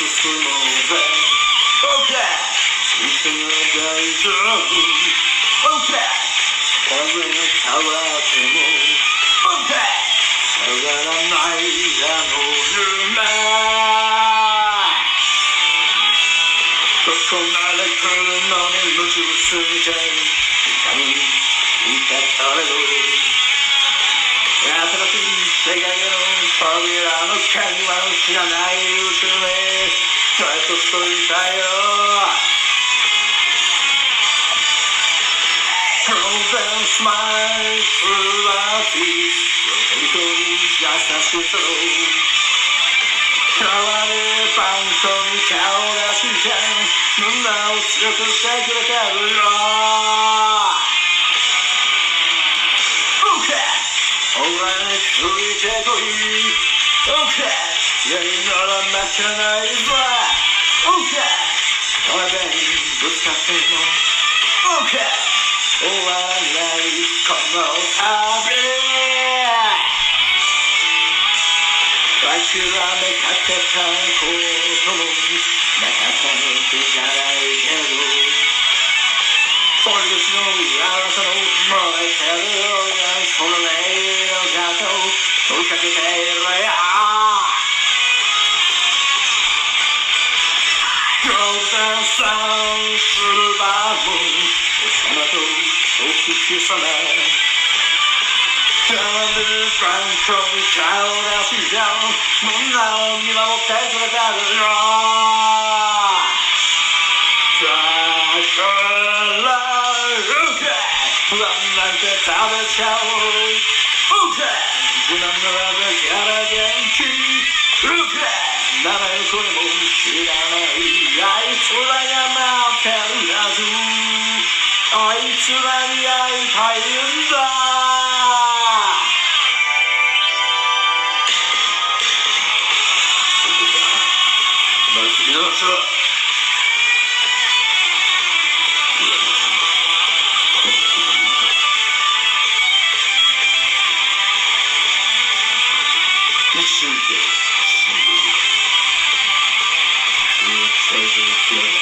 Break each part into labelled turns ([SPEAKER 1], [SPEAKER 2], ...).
[SPEAKER 1] 進もうぜ OK 大丈夫 OK 風が変わっても OK 下がらないあの夢そこまで来るのに夢中すぎて痛み痛れる世界の扉の鍵は知らないうちにトライトしといたよ Frozen smile through our feet 喜び優しさを変わるバンコに顔出して胸を強くしてくれてるよいてこい OK やりなら負けないぜ OK 壁にぶつかっても OK 終わらないこの旅諦め。かけたこともなかったわけじゃないけど堀口のあなたの燃えてるようなその Golden sun するバームそのとお月様変わるバンコに顔出しじゃみんなを見守っ名前これも知らないあいつらが待ってるはずあいつらに会いたいんだまあ君の話は一瞬では最初に嫌いだ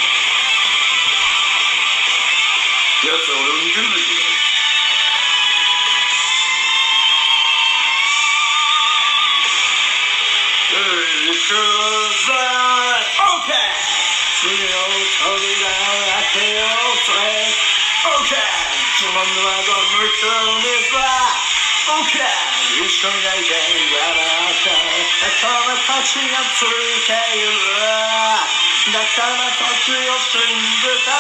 [SPEAKER 1] 奴は俺を見てるんだけど Because I okay 次の扉開けようぜ Okay つまんの後向く水は Okay 一緒に泣いて笑って仲間たちがついている。仲間たちを信じてる